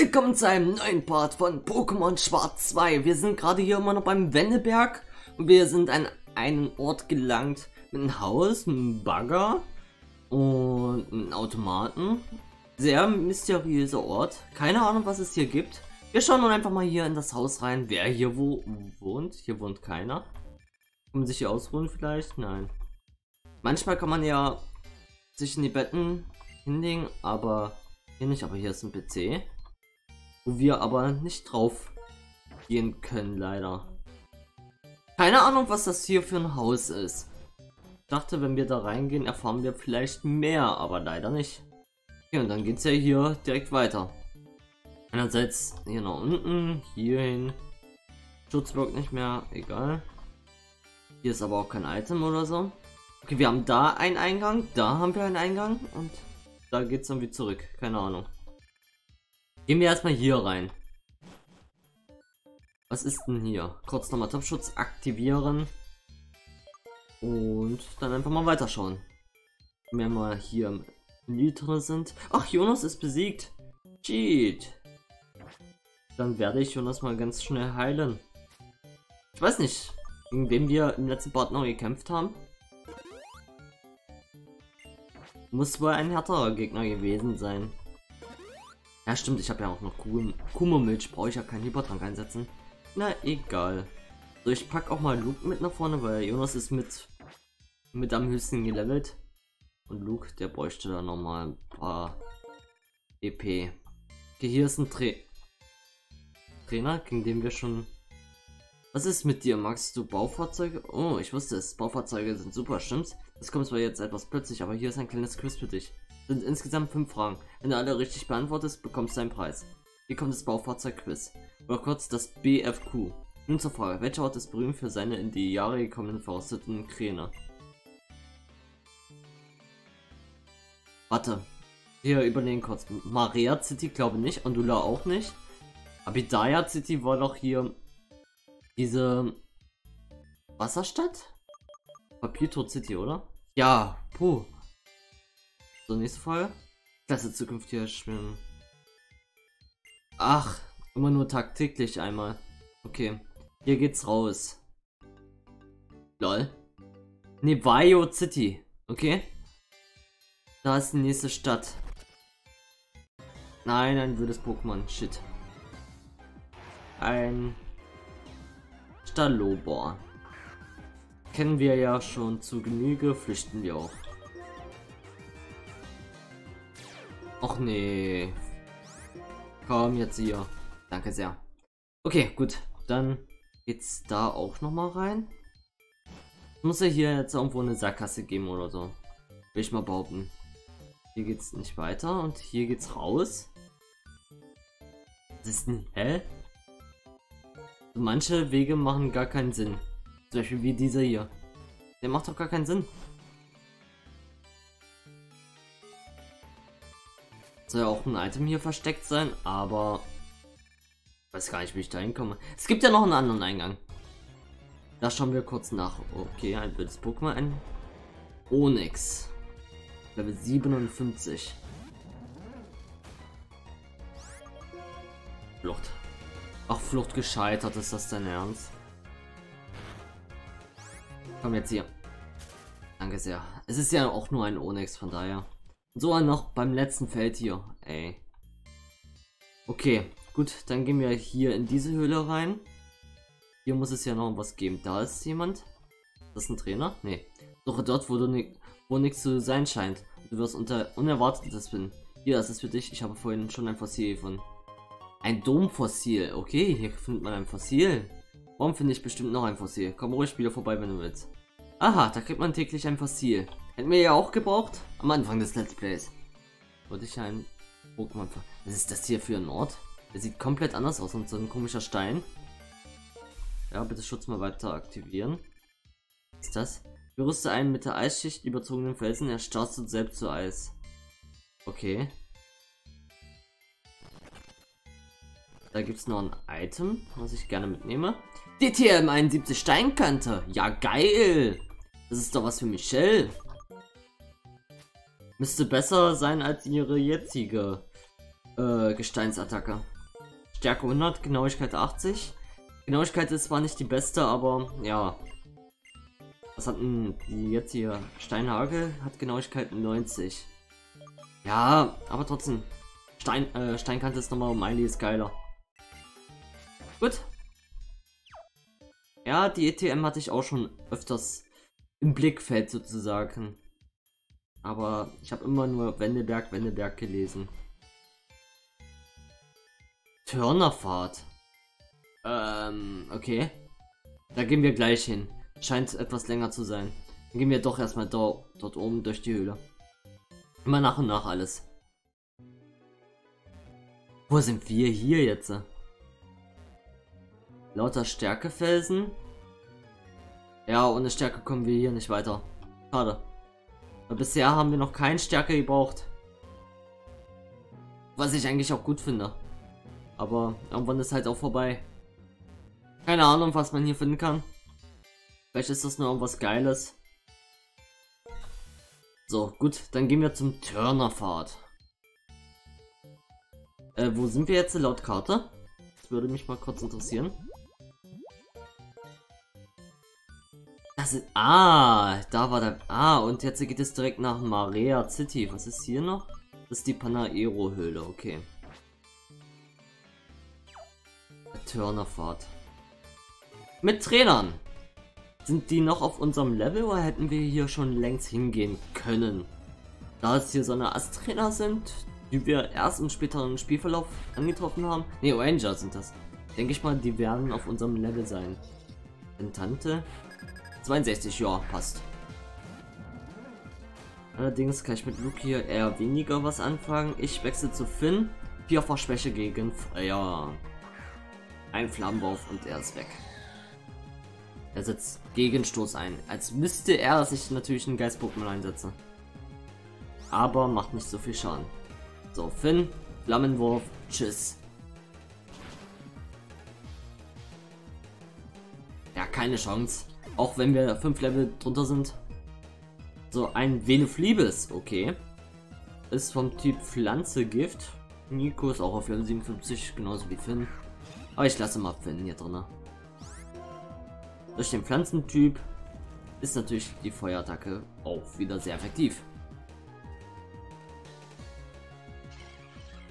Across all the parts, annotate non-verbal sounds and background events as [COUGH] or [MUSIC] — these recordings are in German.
Willkommen zu einem neuen Part von Pokémon Schwarz 2. Wir sind gerade hier immer noch beim Wendeberg und wir sind an einen Ort gelangt mit einem Haus, einem Bagger und einem Automaten. Sehr mysteriöser Ort. Keine Ahnung, was es hier gibt. Wir schauen nun einfach mal hier in das Haus rein, wer hier wo wohnt. Hier wohnt keiner. Kann man sich hier ausruhen vielleicht? Nein. Manchmal kann man ja sich in die Betten hinlegen, aber hier nicht. Aber hier ist ein PC wo wir aber nicht drauf gehen können, leider. Keine Ahnung, was das hier für ein Haus ist. Ich dachte, wenn wir da reingehen, erfahren wir vielleicht mehr, aber leider nicht. Ja, und dann geht es ja hier direkt weiter. Einerseits hier nach unten, hier hin. Schutzblock nicht mehr, egal. Hier ist aber auch kein Item oder so. Okay, wir haben da einen Eingang, da haben wir einen Eingang und da geht es dann wieder zurück. Keine Ahnung. Gehen wir erstmal hier rein. Was ist denn hier? Kurz nochmal Topschutz aktivieren. Und dann einfach mal weiterschauen. Wenn wir mal hier im Menü drin sind. Ach, Jonas ist besiegt. Cheat. Dann werde ich Jonas mal ganz schnell heilen. Ich weiß nicht, gegen wen wir im letzten Part noch gekämpft haben. Muss wohl ein härterer Gegner gewesen sein. Ja, stimmt, ich habe ja auch noch Kummermilch, brauche ich ja keinen Hypertrank einsetzen. Na, egal. So, ich pack auch mal Luke mit nach vorne, weil Jonas ist mit, mit am höchsten gelevelt. Und Luke, der bräuchte da nochmal ein paar EP. Okay, hier ist ein Tra Trainer, gegen den wir schon... Was ist mit dir? Magst du Baufahrzeuge? Oh, ich wusste es. Baufahrzeuge sind super, stimmt's? Das kommt zwar jetzt etwas plötzlich, aber hier ist ein kleines Quiz für dich sind insgesamt fünf Fragen. Wenn du alle richtig beantwortest, bekommst du einen Preis. Hier kommt das Baufahrzeug-Quiz. Oder kurz das BFQ. Nun zur Frage, welcher Ort ist berühmt für seine in die Jahre gekommenen verrosteten Kräne? Warte. Hier überlegen kurz. Maria City glaube nicht, Andula auch nicht. Abidaya City war doch hier diese Wasserstadt? Papierto City, oder? Ja, puh. So, nächste Folge. Klasse zukünftiger Schwimmen. Ach, immer nur tagtäglich einmal. Okay, hier geht's raus. Lol. Ne, Bio City. Okay. Da ist die nächste Stadt. Nein, ein würdes Pokémon. Shit. Ein Stallobor. Kennen wir ja schon zu Genüge, flüchten wir auch. Och nee. Komm jetzt hier. Danke sehr. Okay, gut. Dann geht's da auch noch mal rein. Muss ja hier jetzt irgendwo eine Sackgasse geben oder so. Will ich mal behaupten. Hier geht's nicht weiter und hier geht's raus. Was ist denn? Hä? Manche Wege machen gar keinen Sinn. Zum Beispiel wie dieser hier. Der macht doch gar keinen Sinn. Soll ja auch ein Item hier versteckt sein, aber... Ich weiß gar nicht, wie ich da hinkomme. Es gibt ja noch einen anderen Eingang. Da schauen wir kurz nach. Okay, ein wildes Pokémon. Ein Onyx. Level 57. Flucht. Ach, Flucht gescheitert. Ist das dein Ernst? Komm jetzt hier. Danke sehr. Es ist ja auch nur ein Onyx, von daher. So noch beim letzten Feld hier. Ey. Okay, gut, dann gehen wir hier in diese Höhle rein. Hier muss es ja noch was geben. Da ist jemand. Das ist ein Trainer? Nee. Doch dort, wo du ni wo nichts zu sein scheint. Du wirst unter unerwartetes finden. Hier, das ist für dich. Ich habe vorhin schon ein Fossil gefunden. Ein Domfossil. Okay, hier findet man ein Fossil. Warum finde ich bestimmt noch ein Fossil? Komm ruhig wieder vorbei, wenn du willst. Aha, da kriegt man täglich ein Fossil. Hätten wir ja auch gebraucht am Anfang des Let's Plays. Wollte ich ein Pokémon Was ist das hier für ein Ort? Der sieht komplett anders aus und so ein komischer Stein. Ja, bitte Schutz mal weiter aktivieren. Was ist das? Berüste einen mit der Eisschicht überzogenen Felsen, erstarrst du selbst zu Eis. Okay. Da gibt es noch ein Item, was ich gerne mitnehme. DTM 71 Steinkante. Ja, geil. Das ist doch was für Michelle. Müsste besser sein als ihre jetzige äh, Gesteinsattacke. Stärke 100, Genauigkeit 80. Genauigkeit ist zwar nicht die beste, aber ja. Was hat denn die hier? Steinhagel hat Genauigkeit 90. Ja, aber trotzdem. Stein, äh, Steinkante ist nochmal um einiges geiler. Gut. Ja, die ETM hatte ich auch schon öfters im Blickfeld sozusagen. Aber ich habe immer nur Wendeberg, Wendeberg gelesen. Törnerfahrt. Ähm, okay. Da gehen wir gleich hin. Scheint etwas länger zu sein. Dann gehen wir doch erstmal dort, dort oben durch die Höhle. Immer nach und nach alles. Wo sind wir hier jetzt? Lauter Stärkefelsen. Ja, ohne Stärke kommen wir hier nicht weiter. Schade. Bisher haben wir noch keine Stärke gebraucht. Was ich eigentlich auch gut finde. Aber irgendwann ist halt auch vorbei. Keine Ahnung, was man hier finden kann. Vielleicht ist das nur irgendwas Geiles. So, gut, dann gehen wir zum Turnerpfad. Äh, wo sind wir jetzt laut Karte? Das würde mich mal kurz interessieren. Das ist, ah, da war der, ah, und jetzt geht es direkt nach Marea City. Was ist hier noch? Das ist die Panaero-Höhle, okay. Turnerfahrt. Mit Trainern. Sind die noch auf unserem Level oder hätten wir hier schon längst hingehen können? Da es hier so eine Ast-Trainer sind, die wir erst im späteren Spielverlauf angetroffen haben. Ne, Ranger sind das. Denke ich mal, die werden auf unserem Level sein. Tante. 62, ja, passt. Allerdings kann ich mit Luke hier eher weniger was anfangen. Ich wechsle zu Finn. Vierfach Schwäche gegen Feuer. Ein Flammenwurf und er ist weg. Er setzt Gegenstoß ein. Als müsste er sich natürlich einen Geist-Pokémon einsetzen. Aber macht nicht so viel Schaden. So, Finn, Flammenwurf, tschüss. Ja, keine Chance. Auch wenn wir fünf Level drunter sind. So, ein Venefliebes, okay. Ist vom Typ Pflanzegift. Nico ist auch auf Level 57, genauso wie Finn. Aber ich lasse mal Finn hier drin. Durch den Pflanzentyp ist natürlich die Feuerattacke auch wieder sehr effektiv.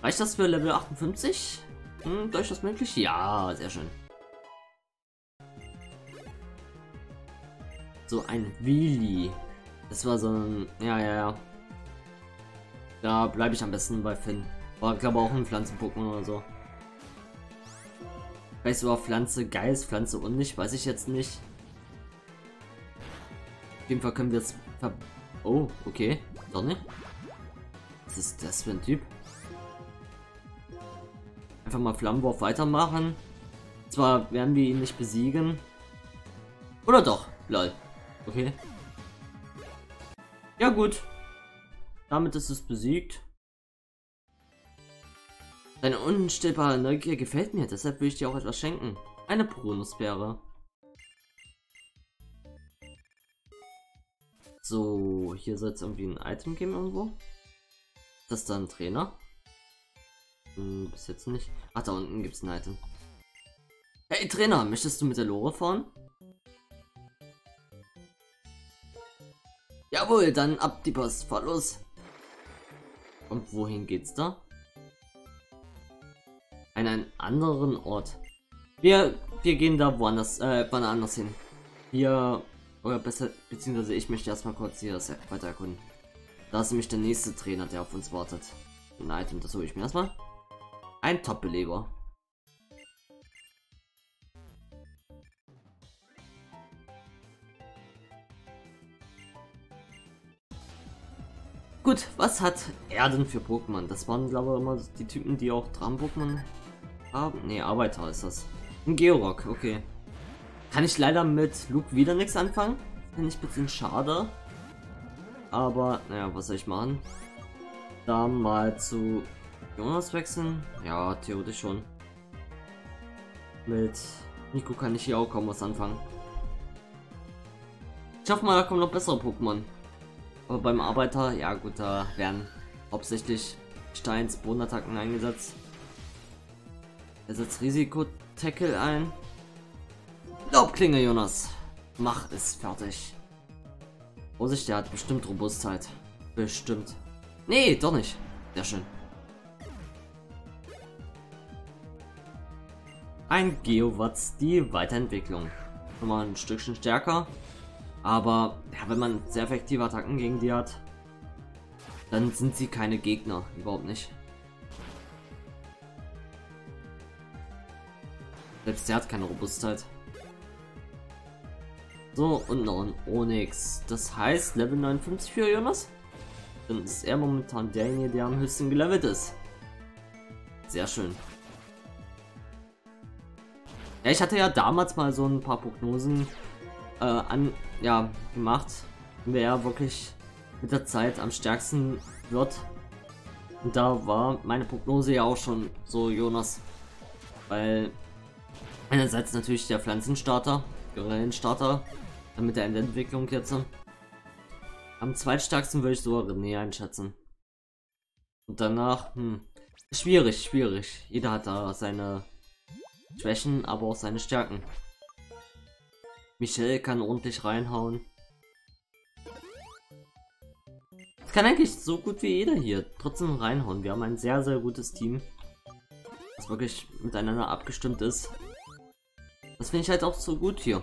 Reicht das für Level 58? Hm, durchaus möglich? Ja, sehr schön. So ein Willi. Das war so ein... Ja, ja, ja. Da bleibe ich am besten bei Finn. War, glaube auch ein Pflanzen-Pokémon oder so. Vielleicht sogar Pflanze Geist, Pflanze und nicht, weiß ich jetzt nicht. Auf jeden Fall können wir jetzt. Oh, okay. Nicht. Was ist das für ein Typ? Einfach mal Flammenwurf weitermachen. Zwar werden wir ihn nicht besiegen. Oder doch? Lol. Okay. Ja gut. Damit ist es besiegt. Deine unstillbare Neugier gefällt mir, deshalb will ich dir auch etwas schenken. Eine Pronusbeere. So, hier soll es irgendwie ein Item geben irgendwo. Das ist da ein Trainer. Hm, bis jetzt nicht. Ach, da unten gibt es ein Item. Hey Trainer, möchtest du mit der Lore fahren? Jawohl, dann ab die Post, fahr los. Und wohin geht's da? An einen anderen Ort. Wir, wir gehen da woanders, äh, woanders hin. Wir, oder besser, beziehungsweise ich möchte erstmal kurz hier das weiter erkunden. Da ist nämlich der nächste Trainer, der auf uns wartet. Ein Item, das hole ich mir erstmal. Ein Top-Beleber. Gut, was hat er denn für Pokémon? Das waren glaube ich immer die Typen, die auch Dram-Pokémon haben. Ne, Arbeiter ist das. Ein Georock, okay. Kann ich leider mit Luke wieder nichts anfangen. Finde ich ein bisschen schade. Aber, naja, was soll ich machen? Da mal zu Jonas wechseln? Ja, theoretisch schon. Mit Nico kann ich hier auch kaum was anfangen. Ich hoffe mal, da kommen noch bessere Pokémon. Aber beim Arbeiter, ja gut, da werden hauptsächlich Steins-Bodenattacken eingesetzt. Er setzt Risiko-Tackle ein. Laubklinge, Jonas. Mach es fertig. Vorsicht, der hat bestimmt Robustheit. Bestimmt. Nee, doch nicht. Sehr schön. Ein Geowatts, die Weiterentwicklung. Nochmal ein Stückchen stärker. Aber ja, wenn man sehr effektive Attacken gegen die hat, dann sind sie keine Gegner. Überhaupt nicht. Selbst der hat keine Robustheit. So, und noch ein Onyx. Das heißt Level 59 für Jonas? Dann ist er momentan derjenige, der am höchsten gelevelt ist. Sehr schön. Ja, ich hatte ja damals mal so ein paar Prognosen äh, an, ja, gemacht, wer wirklich mit der Zeit am stärksten wird. Und da war meine Prognose ja auch schon so, Jonas. Weil einerseits natürlich der Pflanzenstarter, Gorillenstarter, mit der Entwicklung jetzt. Am zweitstärksten würde ich so René einschätzen. Und danach, hm, schwierig, schwierig. Jeder hat da seine Schwächen, aber auch seine Stärken. Michelle kann ordentlich reinhauen. Das kann eigentlich so gut wie jeder hier trotzdem reinhauen. Wir haben ein sehr, sehr gutes Team. Das wirklich miteinander abgestimmt ist. Das finde ich halt auch so gut hier.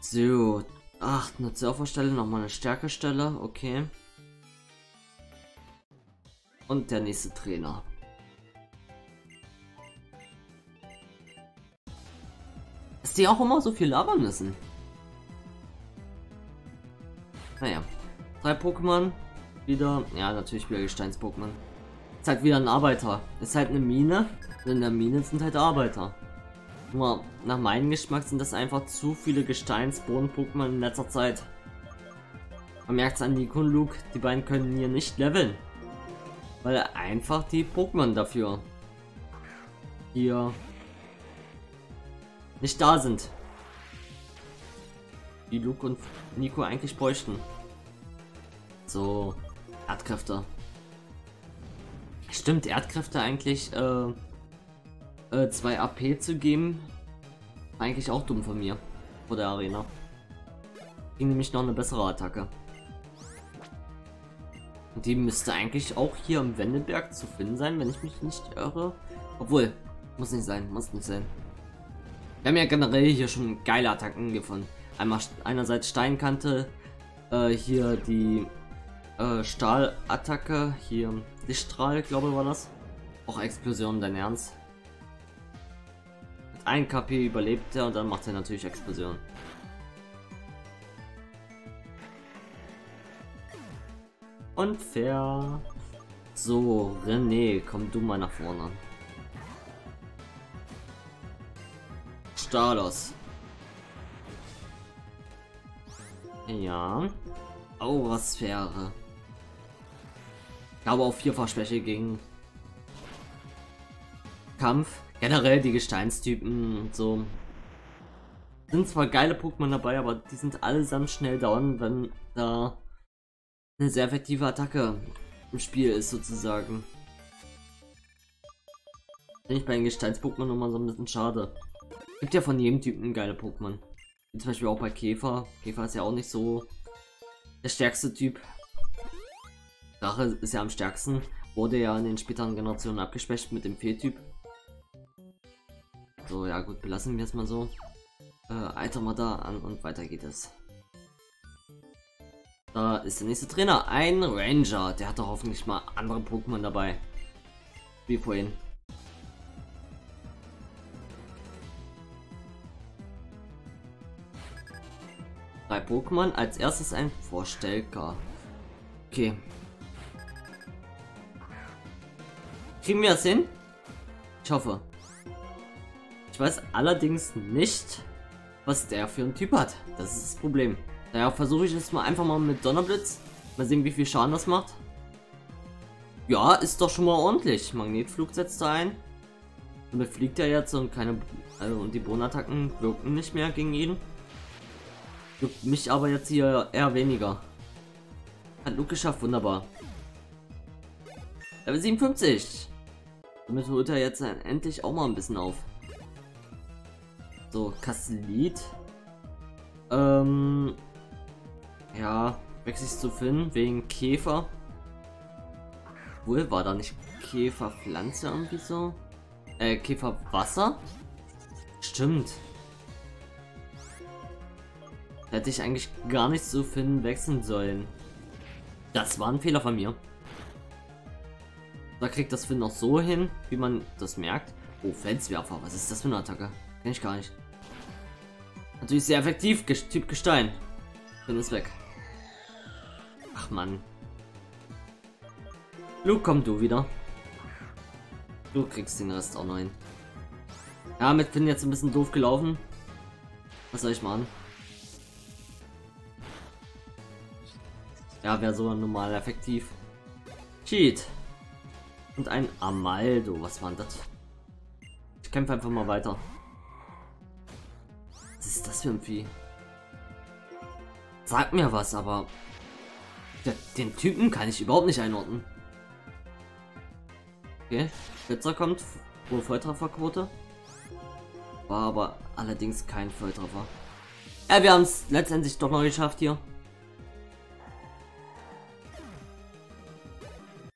So. Ach, eine Surferstelle, nochmal eine Stärkestelle. Okay. Und der nächste Trainer. Dass die auch immer so viel labern müssen. Naja. Drei Pokémon. Wieder. Ja, natürlich wieder Gesteins-Pokémon. Ist halt wieder ein Arbeiter. Ist halt eine Mine. Und in der Mine sind halt Arbeiter. Nur nach meinem Geschmack sind das einfach zu viele Gesteins-Boden-Pokémon in letzter Zeit. Man merkt es an Nico und Luke, die beiden können hier nicht leveln. Weil einfach die Pokémon dafür hier nicht da sind. Die Luke und Nico eigentlich bräuchten. So, Erdkräfte. Stimmt, Erdkräfte eigentlich äh, äh, 2 AP zu geben. Eigentlich auch dumm von mir. Vor der Arena. Ging nämlich noch eine bessere Attacke. Und die müsste eigentlich auch hier im Wendeberg zu finden sein, wenn ich mich nicht irre. Obwohl, muss nicht sein, muss nicht sein. Wir haben ja generell hier schon geile Attacken gefunden. Einmal einerseits Steinkante, äh, hier die äh, Stahlattacke, hier Lichtstrahl, glaube ich war das. Auch Explosion, dein Ernst? Mit 1 KP überlebt er und dann macht er natürlich Explosion. Unfair. So, René, komm du mal nach vorne. Stalos. Ja. Oh, was wäre? Ich glaube auf Vierfachschwäche gegen Kampf. Generell die Gesteinstypen und so. Sind zwar geile Pokémon dabei, aber die sind allesamt schnell down, wenn da eine sehr effektive Attacke im Spiel ist sozusagen. Finde ich bei den Gesteins-Pokémon nochmal so ein bisschen schade. Gibt ja von jedem Typen geile Pokémon. Wie zum Beispiel auch bei Käfer. Käfer ist ja auch nicht so der stärkste Typ. Drache ist ja am stärksten. Wurde ja in den späteren Generationen abgeschwächt mit dem Fehltyp. So, ja gut, belassen wir es mal so. Äh, Item mal da an und weiter geht es. Da ist der nächste Trainer, ein Ranger. Der hat doch hoffentlich mal andere Pokémon dabei. Wie vorhin. Drei Pokémon. Als erstes ein Vorstellker. Okay. Kriegen wir das hin? Ich hoffe. Ich weiß allerdings nicht, was der für ein Typ hat. Das ist das Problem. Daher versuche ich es mal einfach mal mit Donnerblitz. Mal sehen, wie viel Schaden das macht. Ja, ist doch schon mal ordentlich. Magnetflug setzt er ein. Damit fliegt er jetzt und keine. Also und die Bodenattacken wirken nicht mehr gegen ihn. Juckt mich aber jetzt hier eher weniger. Hat Luke geschafft, wunderbar. Level 57. Damit holt er jetzt endlich auch mal ein bisschen auf. So, Kastelit. Ähm. Ja, wechsel ich zu Finn wegen Käfer. Wohl war da nicht Käferpflanze irgendwie so? Äh, Käferwasser? Stimmt. Hätte ich eigentlich gar nicht so Finn wechseln sollen. Das war ein Fehler von mir. Da kriegt das Finn noch so hin, wie man das merkt. Oh, Felswerfer, was ist das für eine Attacke? Kenn ich gar nicht. Natürlich sehr effektiv, Typ Gestein. Finn ist weg. Ach man. Luke, komm du wieder. Du kriegst den Rest auch noch hin. Ja, mit Finn jetzt ein bisschen doof gelaufen. Was soll ich machen? Ja, wäre so normal effektiv. Cheat. Und ein Amaldo. Was war das? Ich kämpfe einfach mal weiter. Was ist das für ein Vieh? Sag mir was, aber den Typen kann ich überhaupt nicht einordnen. Okay, Spitzer kommt, hohe Volltrefferquote. War aber allerdings kein Volltreffer. Ja, wir haben es letztendlich doch noch geschafft hier.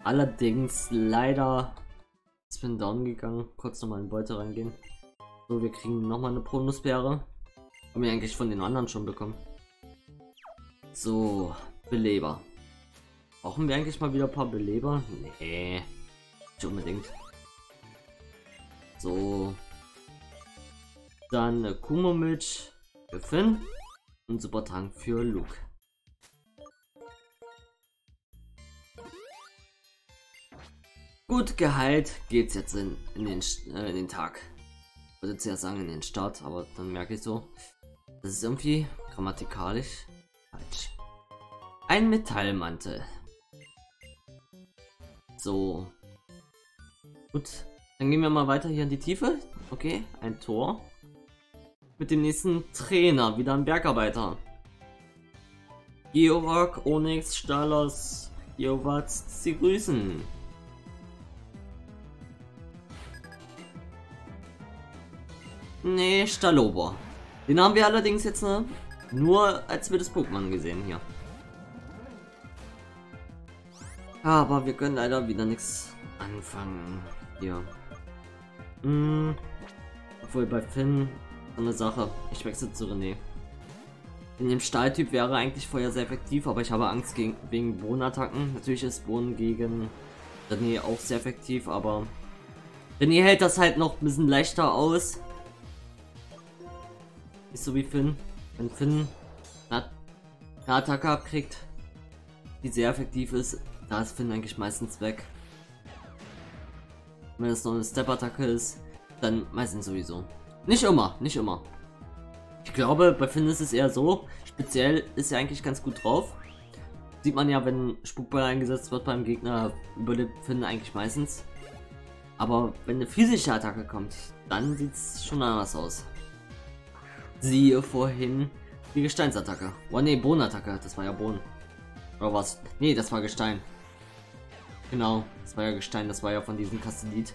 Allerdings leider ist bin down gegangen. Kurz nochmal in Beute reingehen. So, wir kriegen nochmal eine Bonusbeere. Haben wir eigentlich von den anderen schon bekommen. So, Beleber. Brauchen wir eigentlich mal wieder ein paar Beleber? Nee. Nicht unbedingt. So. Dann Kumo-Milch für Finn. Und Supertank für Luke. Gut geheilt geht's jetzt in, in, den, äh, in den Tag. Ich würde jetzt ja sagen in den Start, aber dann merke ich so, das ist irgendwie grammatikalisch falsch. Ein Metallmantel. So. Gut. Dann gehen wir mal weiter hier in die Tiefe. Okay, ein Tor. Mit dem nächsten Trainer, wieder ein Bergarbeiter. Georg, Onyx, Stalos, Geowatz, sie grüßen. Nee, Stalober. Den haben wir allerdings jetzt ne, nur als wir das Pokémon gesehen hier. Aber wir können leider wieder nichts anfangen hier. Hm. Obwohl bei Finn eine Sache. Ich wechsle zu René. In dem Stahltyp wäre eigentlich Feuer sehr effektiv, aber ich habe Angst gegen, wegen Bohnenattacken. Natürlich ist Bohnen gegen René auch sehr effektiv, aber René hält das halt noch ein bisschen leichter aus. Ist so wie Finn. Wenn Finn eine Attacke abkriegt, die sehr effektiv ist, da ist Finn eigentlich meistens weg. Wenn es noch eine Step-Attacke ist, dann meistens sowieso. Nicht immer, nicht immer. Ich glaube, bei Finn ist es eher so, speziell ist er eigentlich ganz gut drauf. Sieht man ja, wenn Spukball eingesetzt wird beim Gegner, überlebt Finn eigentlich meistens. Aber wenn eine physische Attacke kommt, dann sieht es schon anders aus. Siehe vorhin die Gesteinsattacke. Oh ne, Bohnenattacke. Das war ja Bohnen. Oder was? Ne, das war Gestein. Genau, das war ja Gestein. Das war ja von diesem Kastellit.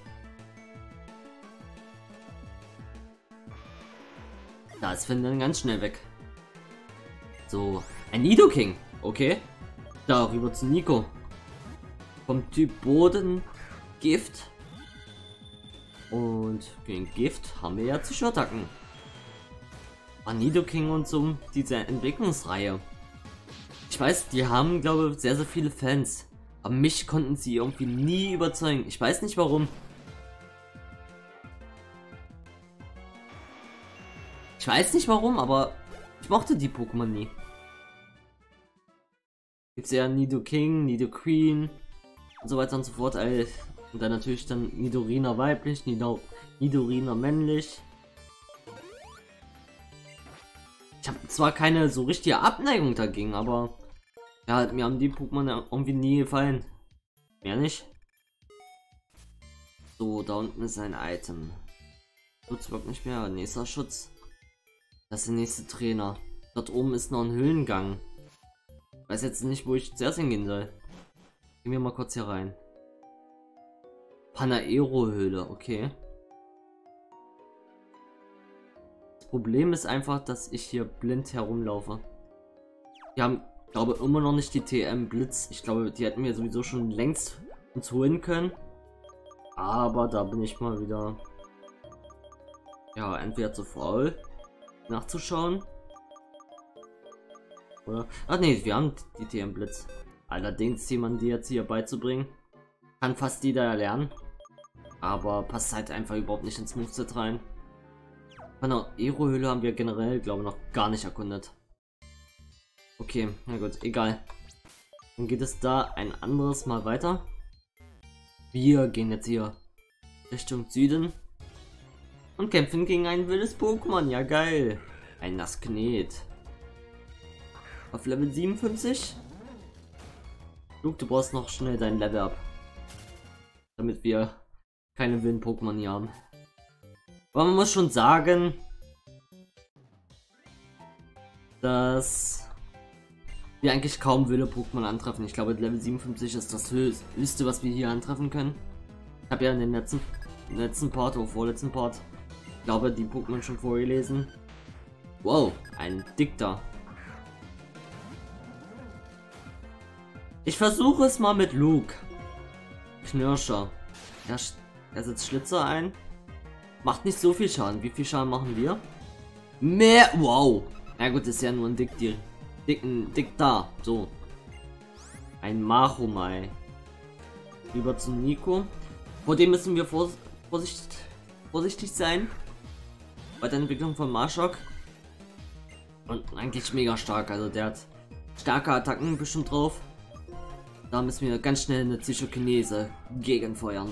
Da ist Finn dann ganz schnell weg. So, ein Nidoking. Okay. Darüber zu Nico. Vom Typ Boden Gift. Und gegen Gift haben wir ja Psychoattacken. King und so, diese Entwicklungsreihe. Ich weiß, die haben, glaube ich, sehr, sehr viele Fans. Aber mich konnten sie irgendwie nie überzeugen. Ich weiß nicht warum. Ich weiß nicht warum, aber ich mochte die Pokémon nie. Gibt's ja Nido King, Nido Queen und so weiter und so fort. Und dann natürlich dann Nidorina weiblich, Nido, Nidorina männlich. Habe zwar keine so richtige Abneigung dagegen, aber ja, mir haben die Pokémon irgendwie nie gefallen. Mehr nicht. So, da unten ist ein Item. Schutz wirkt nicht mehr. Nächster Schutz. Das ist der nächste Trainer. Dort oben ist noch ein Höhlengang. weiß jetzt nicht, wo ich zuerst hingehen soll. Gehen wir mal kurz hier rein. Panaero-Höhle, okay. Problem ist einfach, dass ich hier blind herumlaufe. Wir haben, glaube immer noch nicht die TM Blitz. Ich glaube, die hätten wir sowieso schon längst uns holen können. Aber da bin ich mal wieder ja, entweder zu faul nachzuschauen. Oder? Ach nee, wir haben die TM Blitz. Allerdings jemand die jetzt hier beizubringen. Kann fast jeder erlernen. Aber passt halt einfach überhaupt nicht ins Moveset rein. Von der Aero-Höhle haben wir generell, glaube ich, noch gar nicht erkundet. Okay, na gut, egal. Dann geht es da ein anderes Mal weiter. Wir gehen jetzt hier Richtung Süden und kämpfen gegen ein wildes Pokémon. Ja, geil. Ein Nasknet. Auf Level 57. Luke, du brauchst noch schnell dein Level ab. Damit wir keine wilden Pokémon hier haben. Aber man muss schon sagen, dass wir eigentlich kaum wilde Pokémon antreffen. Ich glaube, Level 57 ist das höchste, was wir hier antreffen können. Ich habe ja in den letzten, letzten Part oder vorletzten Part, ich glaube, die Pokémon schon vorgelesen. Wow, ein Dikter. Ich versuche es mal mit Luke. Knirscher. Er, er setzt Schlitzer ein. Macht nicht so viel Schaden. Wie viel Schaden machen wir? Mehr. Wow. Na gut, ist ja nur ein Dick, dicken Dick da. So. Ein Mahomai. Über zu Nico. Vor dem müssen wir vors Vorsicht vorsichtig sein. Bei der Entwicklung von Marshok. Und eigentlich mega stark. Also der hat starke Attacken bestimmt drauf. Da müssen wir ganz schnell eine Psychokinese gegenfeuern.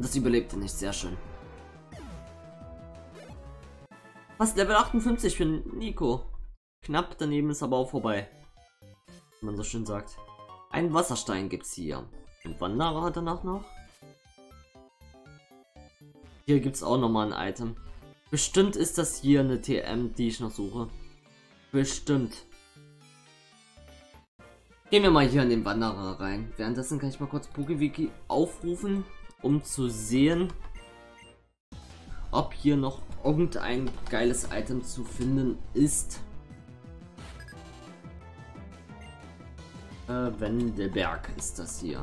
Das überlebte nicht, sehr schön. Fast Level 58 für Nico. Knapp daneben ist aber auch vorbei. Wie man so schön sagt. Ein Wasserstein gibt's hier. Ein Wanderer danach noch. Hier gibt's auch nochmal ein Item. Bestimmt ist das hier eine TM, die ich noch suche. Bestimmt. Gehen wir mal hier in den Wanderer rein. Währenddessen kann ich mal kurz PokeWiki aufrufen, um zu sehen, ob hier noch irgendein geiles Item zu finden ist. Äh, Wendelberg ist das hier.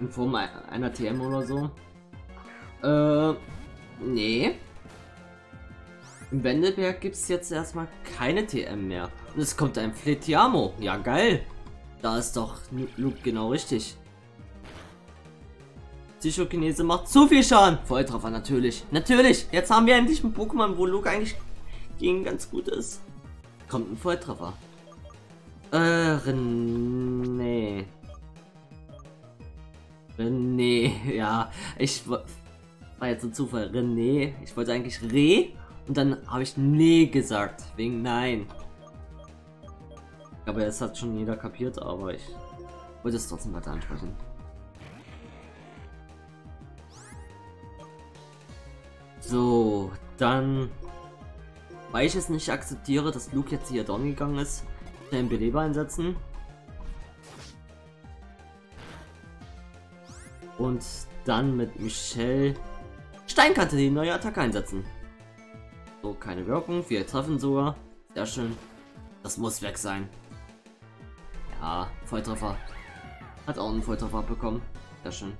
In Form einer TM oder so. Äh, nee. Im Wendelberg gibt es jetzt erstmal keine TM mehr. Und es kommt ein Fletiamo. Ja, geil. Da ist doch Luke genau richtig. Psychokinese macht zu viel Schaden. Volltreffer natürlich. Natürlich. Jetzt haben wir endlich ein Pokémon, wo Luke eigentlich gegen ganz gut ist. Kommt ein Volltreffer. Äh, René. René, [LAUGHS] ja. Ich war jetzt ein Zufall. René. Ich wollte eigentlich Re und dann habe ich nee gesagt, wegen nein. Aber es hat schon jeder kapiert, aber ich wollte es trotzdem weiter ansprechen. So, dann, weil ich es nicht akzeptiere, dass Luke jetzt hier down gegangen ist, den Beleber einsetzen. Und dann mit Michelle Steinkante die neue Attacke einsetzen. So, keine Wirkung. Wir treffen sogar. Sehr schön. Das muss weg sein. Ja, Volltreffer. Hat auch einen Volltreffer bekommen. Sehr schön.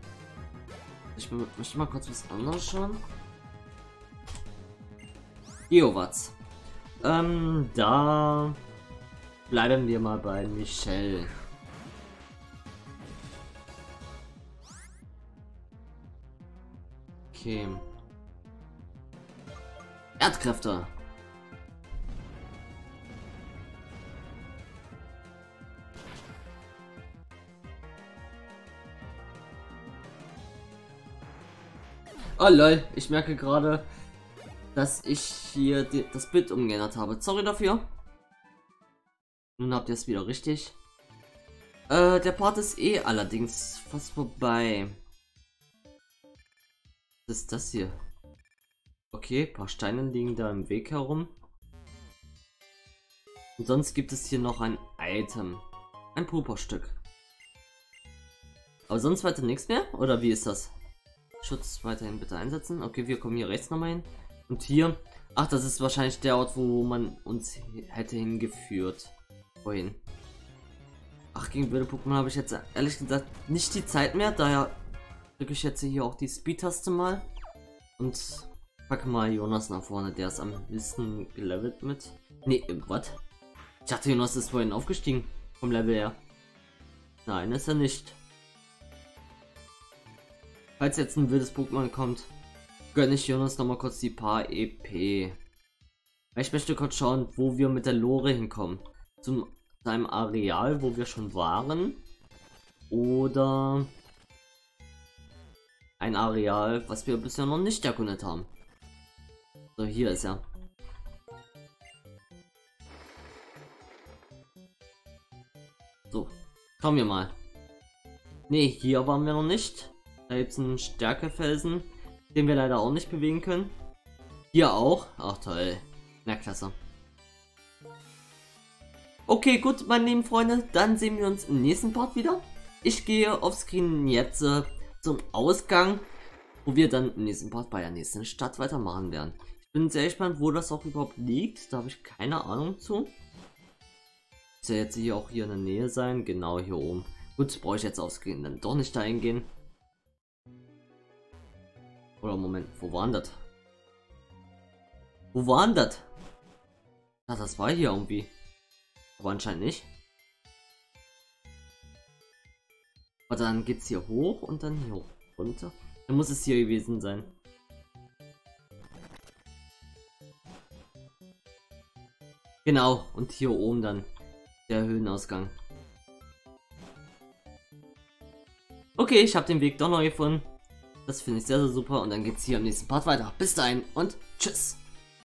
Ich möchte mal kurz was anderes schauen. Geowatz. Ähm, da bleiben wir mal bei Michelle. Okay. Erdkräfte. Oh lol, ich merke gerade, dass ich hier die, das Bild umgeändert habe. Sorry dafür. Nun habt ihr es wieder richtig. Äh, der Part ist eh allerdings fast vorbei. Was ist das hier? Okay, paar Steine liegen da im Weg herum. Und sonst gibt es hier noch ein Item. ein Purpurstück. Aber sonst weiter nichts mehr? Oder wie ist das? Schutz weiterhin bitte einsetzen. Okay, wir kommen hier rechts nochmal hin. Und hier. Ach, das ist wahrscheinlich der Ort, wo man uns hätte hingeführt. Wohin? Ach, gegen blöde Pokémon habe ich jetzt ehrlich gesagt nicht die Zeit mehr. Daher drücke ich jetzt hier auch die Speed-Taste mal. Und packe mal Jonas nach vorne. Der ist am besten gelevelt mit. Nee, was? Ich dachte, Jonas ist vorhin aufgestiegen. Vom Level her. Nein, ist er nicht. Falls jetzt ein wildes Pokémon kommt, gönne ich Jonas noch mal kurz die paar EP. Ich möchte kurz schauen, wo wir mit der Lore hinkommen. Zum seinem Areal, wo wir schon waren. Oder ein Areal, was wir bisher noch nicht erkundet haben. So, hier ist er. So, schauen wir mal. Ne, hier waren wir noch nicht. Da gibt es einen Stärkefelsen, den wir leider auch nicht bewegen können. Hier auch. Ach toll. Na klasse. Okay, gut, meine lieben Freunde, dann sehen wir uns im nächsten Part wieder. Ich gehe auf Screen jetzt äh, zum Ausgang, wo wir dann im nächsten Part bei der nächsten Stadt weitermachen werden. Ich bin sehr gespannt, wo das auch überhaupt liegt. Da habe ich keine Ahnung zu. Ja jetzt hier auch hier in der Nähe sein. Genau hier oben. Gut, brauche ich jetzt aufs Screen dann doch nicht dahin gehen. Oder Moment, wo war das? Wo war das? Ah, das war hier irgendwie. Aber anscheinend nicht. Aber dann geht's hier hoch und dann hier runter. Dann muss es hier gewesen sein. Genau, und hier oben dann der Höhenausgang. Okay, ich habe den Weg doch noch gefunden. Das finde ich sehr, sehr super. Und dann geht es hier im nächsten Part weiter. Bis dahin und tschüss.